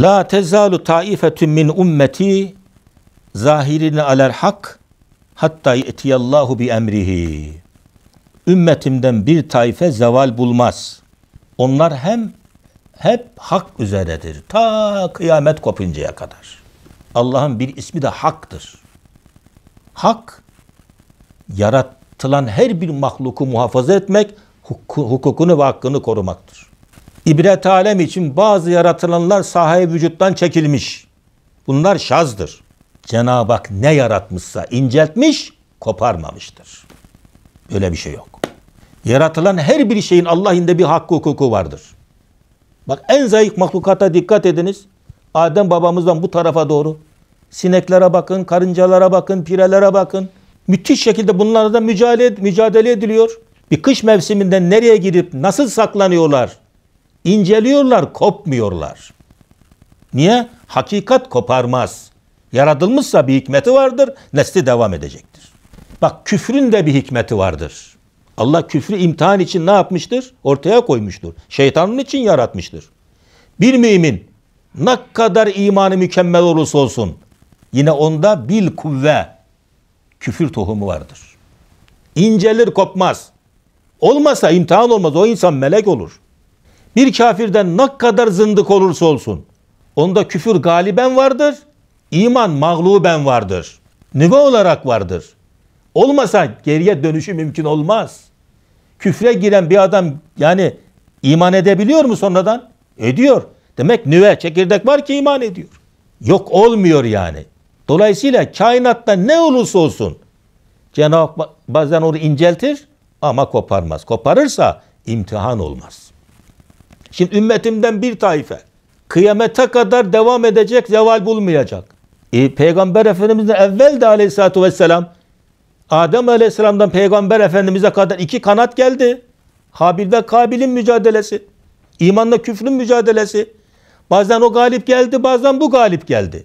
La tezalu taifetun min ummeti zahirine alel hak hatta yetiyallahu bi emrihi. Ümmetimden bir taife zeval bulmaz. Onlar hem hep hak üzeredir. Ta kıyamet kopuncaya kadar. Allah'ın bir ismi de haktır. Hak, yaratılan her bir mahluku muhafaza etmek, hukukunu ve hakkını korumaktır. İbret alem için bazı yaratılanlar sahaya vücuttan çekilmiş. Bunlar şazdır. Cenab-ı Hak ne yaratmışsa inceltmiş, koparmamıştır. Böyle bir şey yok. Yaratılan her bir şeyin Allah'ın bir hakkı hukuku vardır. Bak en zayıf mahlukata dikkat ediniz. Adem babamızdan bu tarafa doğru. Sineklere bakın, karıncalara bakın, pirelere bakın. Müthiş şekilde bunlarla mücadele, mücadele ediliyor. Bir kış mevsiminden nereye girip nasıl saklanıyorlar? İnceliyorlar, kopmuyorlar. Niye? Hakikat koparmaz. Yaratılmışsa bir hikmeti vardır, nesli devam edecektir. Bak küfrün de bir hikmeti vardır. Allah küfrü imtihan için ne yapmıştır? Ortaya koymuştur. Şeytanın için yaratmıştır. Bir mümin ne kadar imanı mükemmel olursa olsun yine onda bil kuvve küfür tohumu vardır. İncelir kopmaz. Olmasa imtihan olmaz. O insan melek olur. Bir kafirden ne kadar zındık olursa olsun onda küfür galiben vardır. İman mağluben vardır. Nüve olarak vardır. Olmasa geriye dönüşü mümkün olmaz. Küfre giren bir adam yani iman edebiliyor mu sonradan? Ediyor. Demek nüve çekirdek var ki iman ediyor. Yok olmuyor yani. Dolayısıyla kainatta ne olursa olsun Cenab-ı Hak bazen onu inceltir ama koparmaz. Koparırsa imtihan olmaz. Şimdi ümmetimden bir taife kıyamete kadar devam edecek, zeval bulmayacak. E, Peygamber Efendimiz'den evvel de aleyhissalatü vesselam Adem Aleyhisselam'dan Peygamber Efendimiz'e kadar iki kanat geldi. Habil ve Kabil'in mücadelesi. İmanla küfrün mücadelesi. Bazen o galip geldi, bazen bu galip geldi.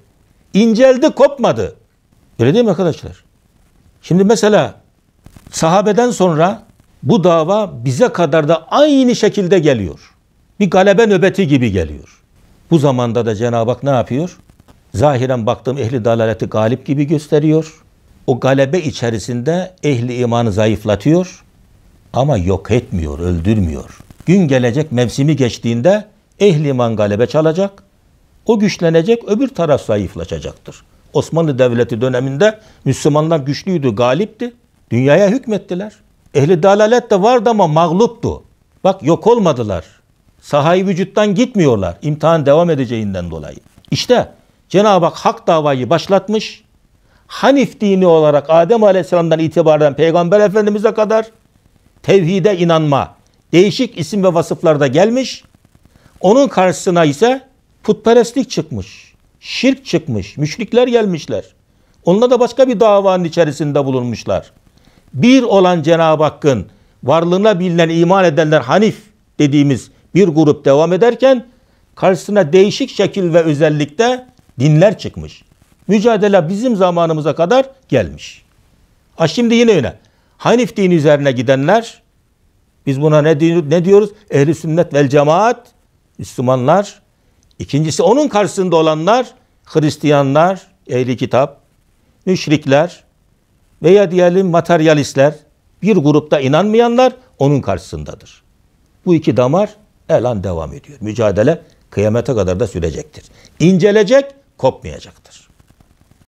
İnceldi, kopmadı. Öyle değil mi arkadaşlar? Şimdi mesela sahabeden sonra bu dava bize kadar da aynı şekilde geliyor. Bir galebe nöbeti gibi geliyor. Bu zamanda da Cenab-ı Hak ne yapıyor? Zahiren baktığım ehli dalaleti galip gibi gösteriyor o galebe içerisinde ehli imanı zayıflatıyor ama yok etmiyor, öldürmüyor. Gün gelecek mevsimi geçtiğinde ehli iman galebe çalacak. O güçlenecek, öbür taraf zayıflaşacaktır. Osmanlı Devleti döneminde Müslümanlar güçlüydü, galipti. Dünyaya hükmettiler. Ehli dalalet de vardı ama mağluptu. Bak yok olmadılar. Sahayı vücuttan gitmiyorlar. İmtihan devam edeceğinden dolayı. İşte Cenab-ı Hak hak davayı başlatmış. Hanif dini olarak Adem Aleyhisselam'dan itibaren Peygamber Efendimiz'e kadar tevhide inanma değişik isim ve vasıflarda gelmiş. Onun karşısına ise putperestlik çıkmış. Şirk çıkmış. Müşrikler gelmişler. Onunla da başka bir davanın içerisinde bulunmuşlar. Bir olan Cenab-ı Hakk'ın varlığına bilinen iman edenler Hanif dediğimiz bir grup devam ederken karşısına değişik şekil ve özellikte dinler çıkmış. Mücadele bizim zamanımıza kadar gelmiş. Ha şimdi yine öyle. Hanif dini üzerine gidenler biz buna ne, ne diyoruz? Ehli sünnet vel cemaat Müslümanlar. İkincisi onun karşısında olanlar Hristiyanlar, ehli kitap, müşrikler veya diyelim materyalistler bir grupta inanmayanlar onun karşısındadır. Bu iki damar elan devam ediyor. Mücadele kıyamete kadar da sürecektir. İncelecek, kopmayacaktır.